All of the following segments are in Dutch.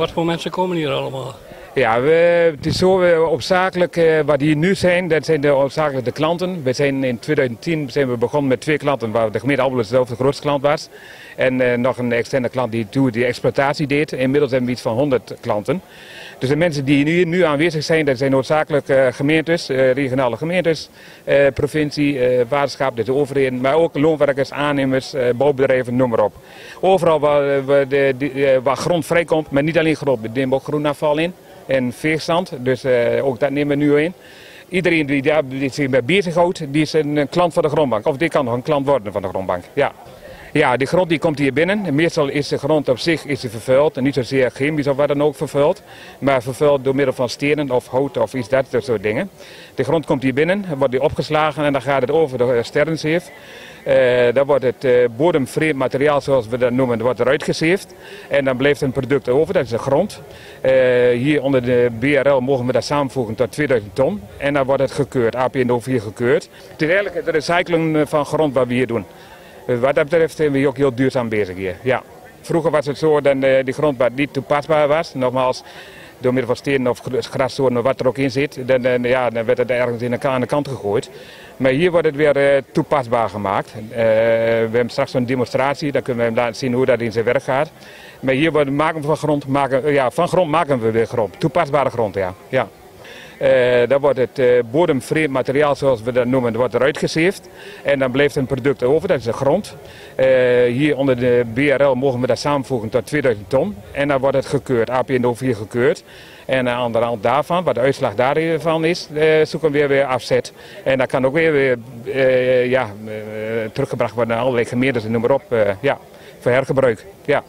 Wat voor mensen komen hier allemaal? Ja, we, het is zo opzakelijk, eh, wat hier nu zijn, dat zijn de, opzakelijk de klanten. We zijn in 2010 zijn we begonnen met twee klanten, waar de gemeente Albelen zelf de grootste klant was. En eh, nog een externe klant die toen die exploitatie deed. Inmiddels hebben we iets van 100 klanten. Dus de mensen die nu, nu aanwezig zijn, dat zijn noodzakelijk uh, gemeentes, regionale gemeentes, provincie, waterschap, de overheden, maar ook loonwerkers, aannemers, bouwbedrijven, noem maar op. Overal waar, waar, de, waar grond vrijkomt, maar niet alleen grond, we nemen ook groenafval in en veegstand, dus ook dat nemen we nu in. Iedereen die daar die zich mee bezighoudt, die is een klant van de grondbank. Of die kan nog een klant worden van de grondbank. Ja. Ja, die grond die komt hier binnen. Meestal is de grond op zich is vervuild. En niet zozeer chemisch of wat dan ook vervuild. Maar vervuild door middel van stenen of hout of iets dat, dat soort dingen. De grond komt hier binnen, wordt die opgeslagen en dan gaat het over de sterrenzeef. Uh, dan wordt het uh, bodemvreemd materiaal, zoals we dat noemen, wordt eruit gezeefd. En dan blijft een product over, dat is de grond. Uh, hier onder de BRL mogen we dat samenvoegen tot 2000 ton. En dan wordt het gekeurd, APNO4 gekeurd. Het is eigenlijk de recycling van grond wat we hier doen. Wat dat betreft zijn we ook heel duurzaam bezig hier. Ja. Vroeger was het zo dat uh, die grond wat niet toepasbaar was. Nogmaals, door middel van stenen of grassoorten of wat er ook in zit, dan, ja, dan werd het ergens in de, aan de kant gegooid. Maar hier wordt het weer uh, toepasbaar gemaakt. Uh, we hebben straks een demonstratie, dan kunnen we hem laten zien hoe dat in zijn werk gaat. Maar hier maken we van grond, maken, ja, van grond maken we weer grond. Toepasbare grond, ja. ja. Uh, dan wordt het uh, bodemvreemd materiaal, zoals we dat noemen, wordt eruit gezeefd. En dan blijft een product over, dat is de grond. Uh, hier onder de BRL mogen we dat samenvoegen tot 2000 ton. En dan wordt het gekeurd, APNO4 gekeurd. En aan de hand daarvan, wat de uitslag daarvan is, zoeken we weer, weer afzet. En dat kan ook weer, weer ja, teruggebracht worden naar allerlei gemeentes en noem maar op. ja, voor hergebruik. Ja.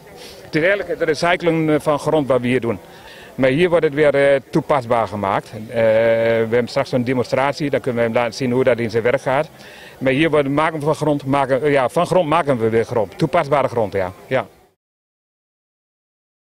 Het is eigenlijk de recycling van grond wat we hier doen. Maar hier wordt het weer uh, toepasbaar gemaakt. Uh, we hebben straks een demonstratie, dan kunnen we hem laten zien hoe dat in zijn werk gaat. Maar hier maken we van grond, maken, ja, van grond maken we weer grond. Toepasbare grond, ja. ja.